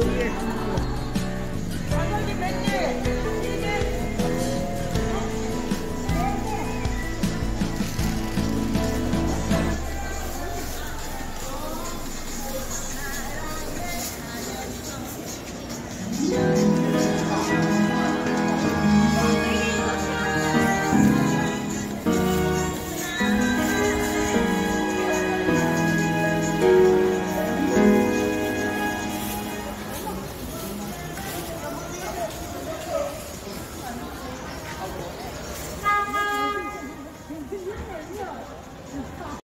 school year.